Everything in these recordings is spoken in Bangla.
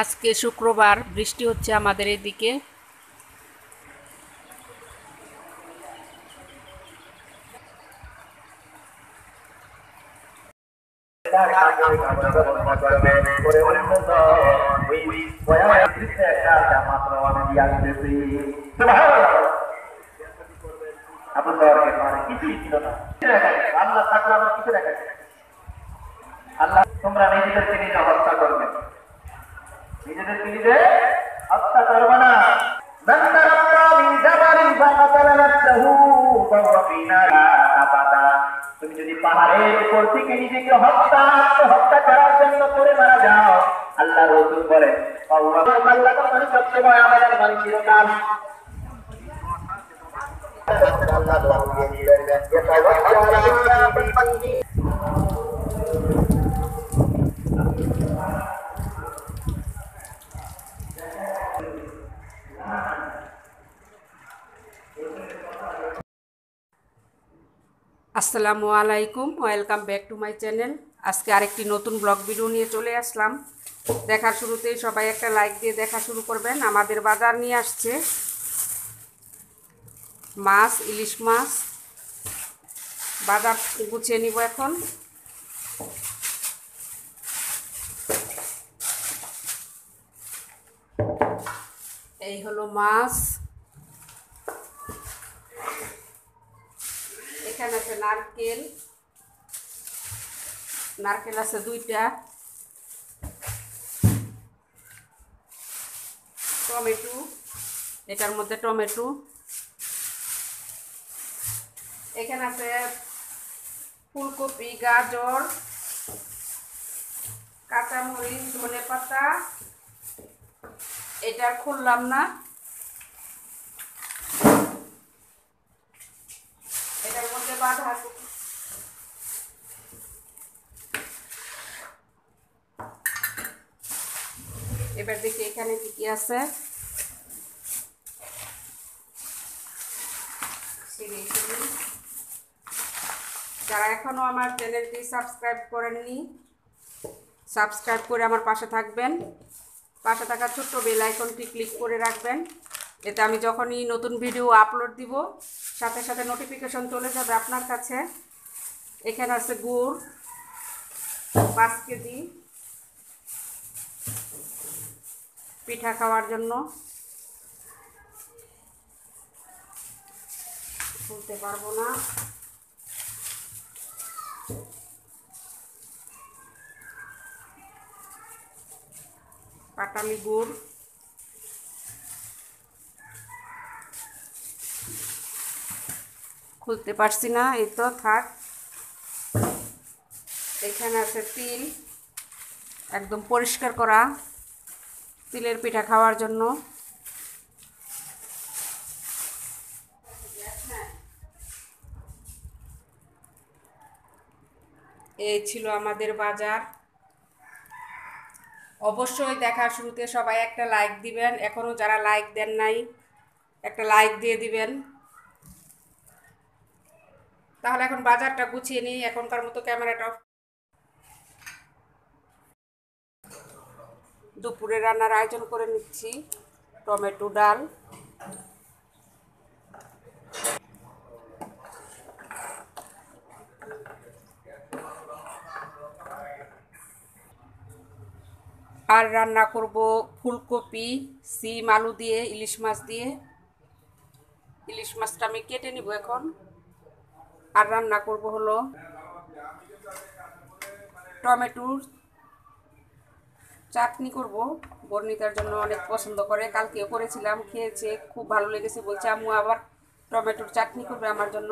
আজকে শুক্রবার বৃষ্টি হচ্ছে আমাদের এদিকে। আল্লাহ তোমরা নিজেদেরকে নিজে হত্যা করবে। নিজেদের নিজেদের? হত্যা করবে না। তুমি যদি পাহাড়ের উপর থেকে নিজেকে হত্যা, আত্মহত্যা করার জন্য করে মারা যাও আল্লাহ রসুল বলেন আল্লাহ আসসালামু আলাইকুম, welcome back to my channel. আজকে আরেকটি নতুন ব্লগ ভিডিও নিয়ে চলে আসলাম। দেখার শুরুতেই সবাই একটা লাইক দিয়ে দেখা শুরু করবেন। আমাদের বাজার নিয়ে আসছে। মাছ, ইলিশ মাছ, বাজার গুছিয়ে নিব এখন। এই হলো মাছ এখানে আছে নারকেল। নারকেল আছে দুইটা। টমেটো, এটার মধ্যে টমেটো। এখানে আছে ফুলকপি, গাজর, কাঁচামরিচ ধনে পাতা এটা খুললাম না এটার মধ্যে বাঁধা এবার দেখি এখানে কি কি আছে। যারা এখনও আমার চ্যানেলটি সাবস্ক্রাইব করেননি, সাবস্ক্রাইব করে আমার পাশে থাকবেন। পাশে থাকা ছোট্ট বেল আইকনটি ক্লিক করে রাখবেন। এতে আমি যখনই নতুন ভিডিও আপলোড দিব, সাথে সাথে নোটিফিকেশন চলে যাবে আপনার কাছে। এখানে আছে গুড়, পাঁচ কেজি। পিঠা খাওয়ার জন্য। খুলতে পারব না। পাটালি গুড়। খুলতে পারছি না, এই তো থাক। এখানে আছে তিল, একদম পরিষ্কার করা। তিলের পিঠা খাওয়ার জন্য। এই ছিল আমাদের বাজার। অবশ্যই দেখার শুরুতে সবাই একটা লাইক দিবেন। এখনও যারা লাইক দেন নাই, একটা লাইক দিয়ে দিবেন। তাহলে এখন বাজারটা গুছিয়ে নিই। এখনকার মতো ক্যামেরাটা off- দুপুরে রান্নার আয়োজন করে নিচ্ছি। টমেটো ডাল। আর রান্না করব ফুলকপি, সিম, আলু দিয়ে, ইলিশ মাছ দিয়ে। ইলিশ মাছটা আমি কেটে নিব এখন। আর রান্না করব হলো টমেটোর চাটনি করব। বর্ণিতার জন্য অনেক পছন্দ করে। কালকেও করেছিলাম, খেয়েছে, খুব ভালো লেগেছে বলছে, আম্মু, আবার টমেটোর চাটনি করবে আমার জন্য।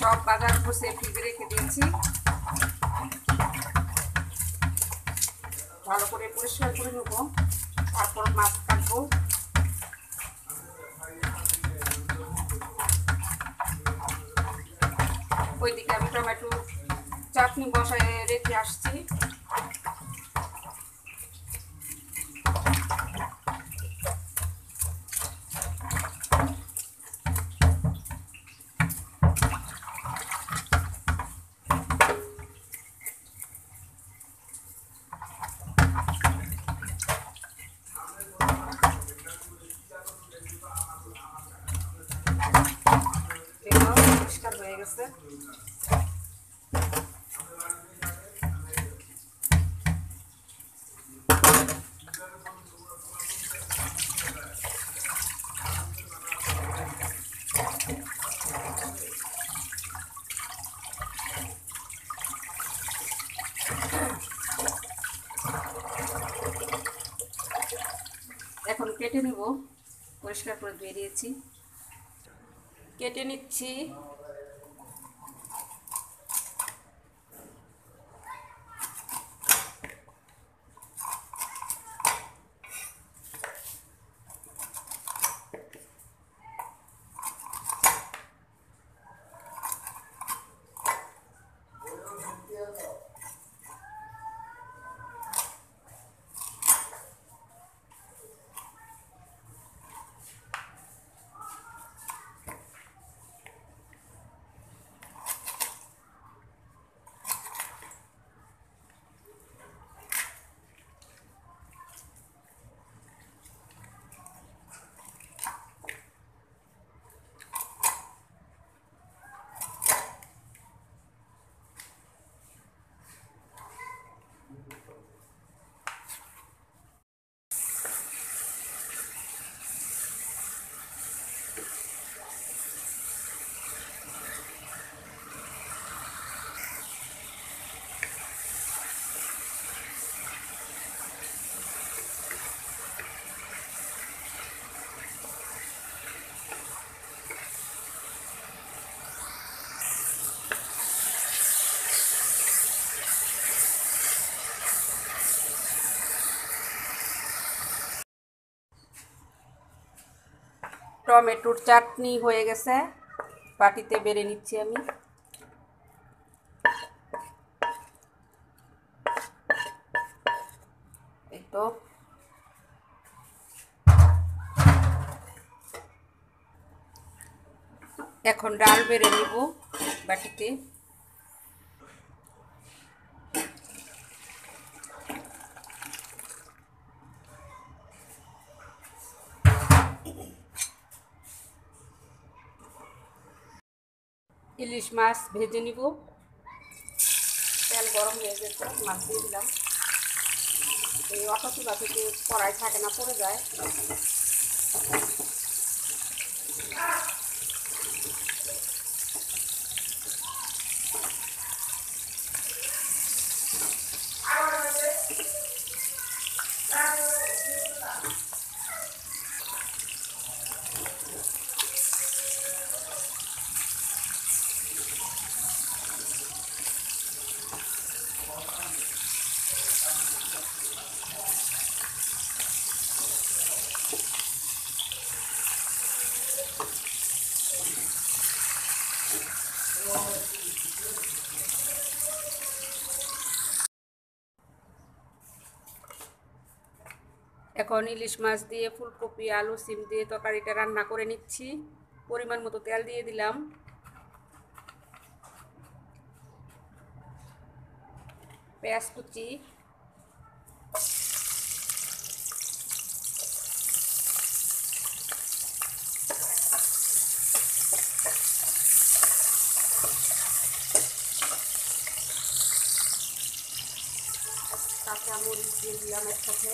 সব বাজার বসে ফ্রিজে রেখে দিয়েছি। ভালো করে পরিষ্কার করে নেব। তারপর মাছ কাটবো ওইদিকে আমি টমেটো চাটনি বসায় রেখে আসছি পরিষ্কার হয়ে গেছে এখন কেটে নেব পরিষ্কার করে ধুয়ে দিয়েছি। কেটে নিচ্ছি। টমেটোর চাটনি হয়ে গেছে। বাটিতে বেড়ে নিচ্ছি আমি। তো। এখন ডাল বেড়ে নিব বাটিতে। ইলিশ মাছ ভেজে নিব। তেল গরম হয়ে গেছে, মাছ দিয়ে দিলাম। এই অটো চুলা থেকে কড়াই থাকে না, পড়ে যায়। এখন ইলিশ মাছ দিয়ে ফুলকপি, আলু, সিম দিয়ে তরকারিটা রান্না করে নিচ্ছি। পরিমাণ মতো তেল দিয়ে দিলাম। পেঁয়াজ কুচি। কাঁচা মরিচ দিয়ে দিলাম একসাথে।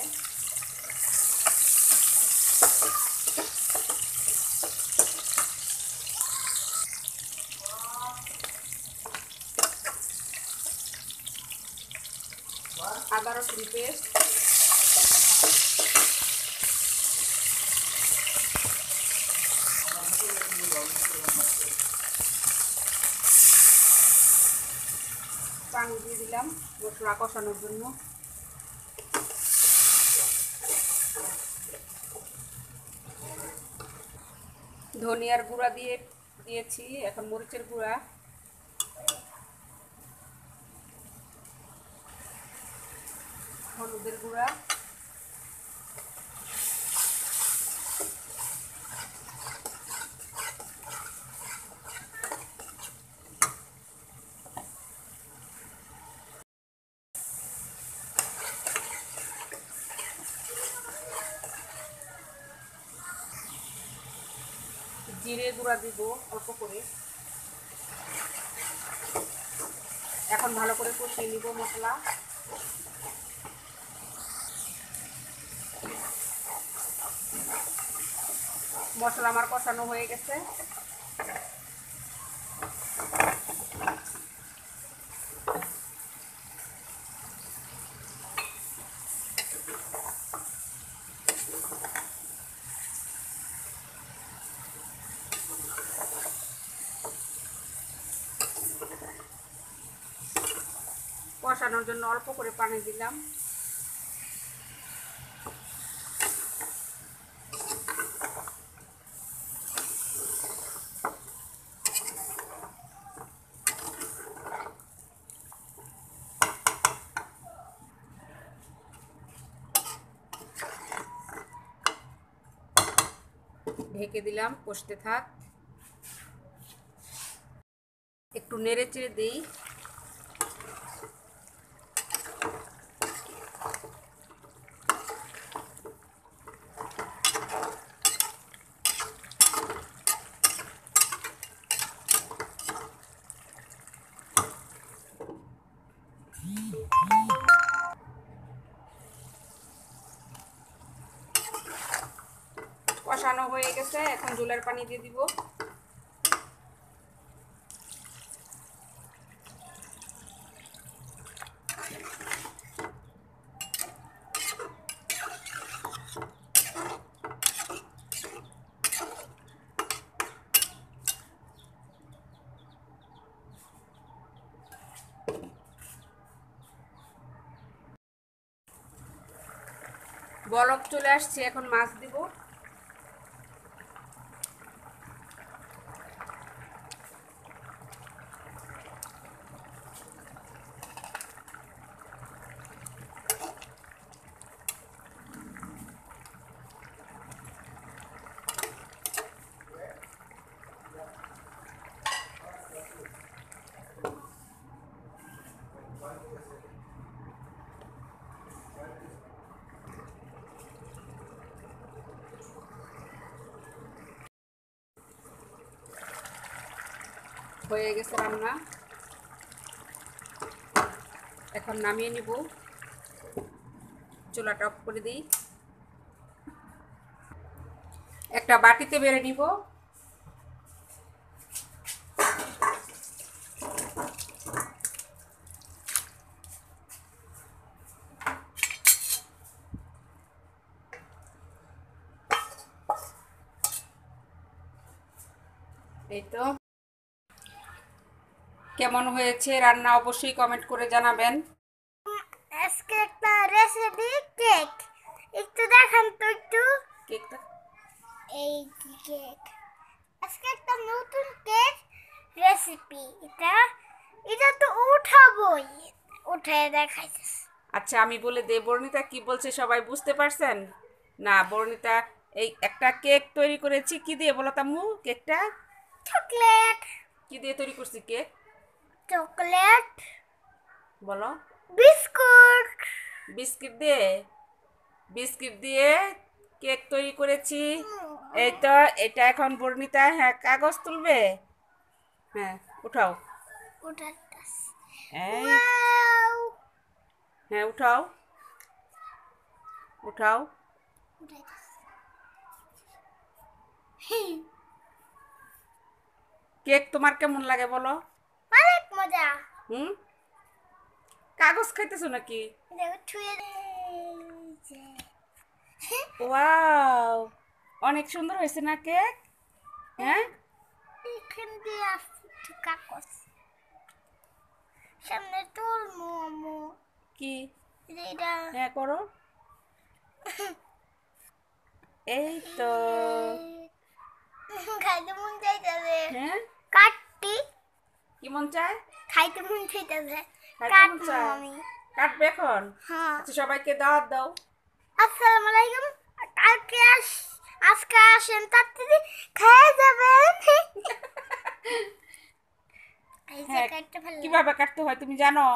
রসুন পেস্ট দিয়ে দিলাম মশলা কষানোর জন্য। ধনিয়ার গুঁড়া দিয়ে দিয়েছি এখন মরিচের গুঁড়া। হলুদের গুঁড়া। জিরে গুঁড়া দিব অল্প করে। এখন ভালো করে কষিয়ে নিব মশলা। মশলা আমার কষানো হয়ে গেছে। কষানোর জন্য অল্প করে পানি দিলাম। ঢেকে দিলাম কষতে থাক। একটু নেড়ে চেড়ে দিই। কষানো হয়ে গেছে এখন জলের পানি দিয়ে দিব। বরফ চলে আসছে এখন মাছ দিব। হয়ে গেছে রান্না। এখন নামিয়ে নিব। চুলাটা অফ করে দিই। একটা বাটিতে বেড়ে নিব এই তো কেমন হয়েছে রান্না অবশ্যই কমেন্ট করে জানাবেন। আজকে একটা রেসিপি কেক একটু দেখান তো একটু। কেকটা এই কেক আজকে একটা নতুন কেক রেসিপি এটা এটা তো উঠাবই। উঠে দেখাইতেছে। আচ্ছা আমি বলে দে বর্ণিতা কি বলছে সবাই বুঝতে পারছেন? না বর্ণিতা এই একটা কেক তৈরি করেছি। কি দিয়ে বলো তাম্মু কেকটা চকলেট কি দিয়ে তৈরি করছি কেক চকলেট বলো। বিস্কুট। বিস্কিট দিয়ে? বিস্কিট দিয়ে কেক তৈরি করেছি। এই তো এটা এখন বর্ণিতা হ্যাঁ কাগজ তুলবে? হ্যাঁ উঠাও। এই। হ্যাঁ উঠাও। উঠাও। কেক তোমার কেমন লাগে বলো? মজা। হুম? কাগজ খাইতেছো নাকি। ওয়াও অনেক সুন্দর হয়েছে না কেক? হ্যাঁ? এখান দিয়ে আসছে কাগজ। সামনে তুলমু আমু কি? এটা। হ্যাঁ করো। এই তো। খাইতে মন চাইতেছে। হ্যাঁ? কাটটি কি মন চায়? খাইতে মন চাইতেছে। চায়? আমি। কাটবে এখন? হ্যাঁ। আচ্ছা সবাইকে দাওয়াত দাও। আসসালামু আলাইকুম। কালকে আস আজকে আসেন তাড়াতাড়ি খেয়ে যাবেন। হ্যাঁ, কীভাবে কাটতে হয় তুমি জানো?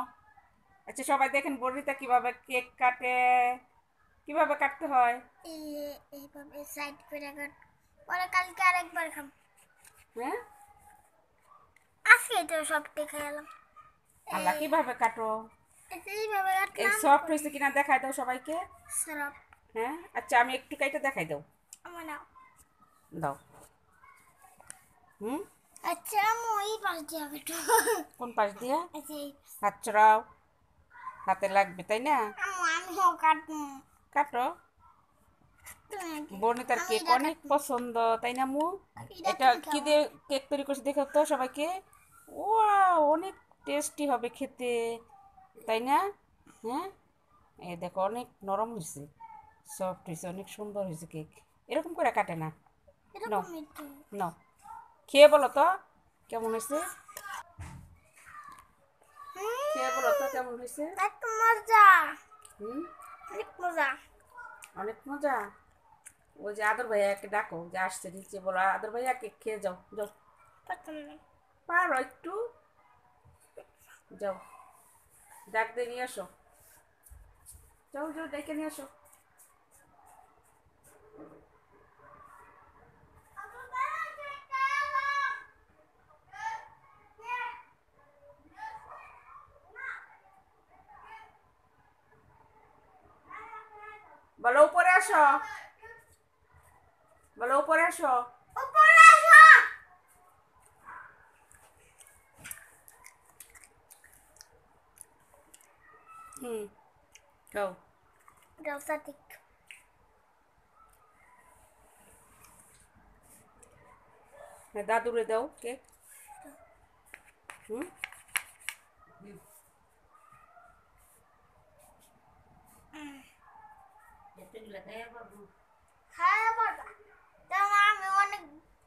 আচ্ছা সবাই দেখেন বর্ণিতা কীভাবে কেক কাটে কীভাবে কাটতে হয়? এই এইভাবে সাইড করে কাট পরে কালকে আরেকবার খাম হ্যাঁ? আজকে তো সবটি খেয়ে এলাম। আল্লাহ কীভাবে কাটো? এইভাবে এই সফট হয়েছে কিনা দেখাই দাও সবাইকে। সরব। হ্যাঁ আচ্ছা আমি একটু কাইটা দেখাই দাও। আমার নাও। দাও। হুম? আচ্ছা আমি ওই পাশ দিয়ে হবে কোন পাশ দিয়ে? আচ্ছা হাত চড়াও। হাতে লাগবে তাই না? আমিও কাটবো। কাটো। বর্ণিতার কেক অনেক পছন্দ তাই না মু এটা কি। দিয়ে কেক তৈরি করছে দেখো তো সবাইকে। ও অনেক টেস্টি হবে খেতে। তাই না? হ্যাঁ? এই দেখো অনেক নরম হয়েছে সফট হয়েছে অনেক সুন্দর হয়েছে কেক এরকম করে কাটে না। একটু খেয়ে বলো তো কেমন হয়েছে? খেয়ে বলো তো কেমন হয়েছে? মজা। হুম? অনেক মজা। অনেক মজা? ওই যে আদর ভাইয়াকে ডাকো যে আসছে নিচে বলো আদর ভাইয়াকে খেয়ে যাও যাও। পারো একটু? যাও। ডাক দিয়ে নিয়ে আসো। যাও যাও, ডেকে নিয়ে আসো। বলো, উপরে আসো। বলো, উপরে আসো উপরে আসো হুম যাও ব্যবসা ঠিক হ্যাঁ দাদুরে দাও কেক হুম খাইয়া পারবা তাও আমি অনেক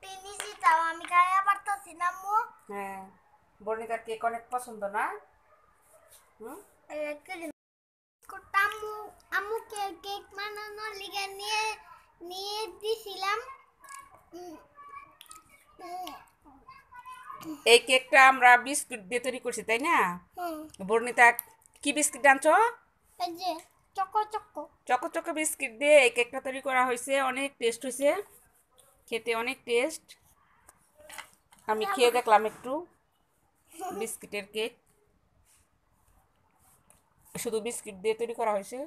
টেনিসি তাও আমি খাইয়া পারতাছি না মো হ্যাঁ বর্ণিতার কেক অনেক পছন্দ না হুম আম্মু আম্মুকে কেক বানানোর লিগে নিয়ে নিয়ে দিছিলাম এই কেকটা আমরা বিস্কুট দিয়ে তৈরি করছি তাই না বর্ণিতা কি বিস্কিট আনছো choco choco choco choco biscuit দিয়ে এই কেকটা তৈরি করা হয়েছে অনেক টেস্ট হয়েছে খেতে অনেক টেস্ট আমি খেয়ে দেখলাম একটু বিস্কিটের কেক শুধু বিস্কিট দিয়ে তৈরি করা হয়েছে।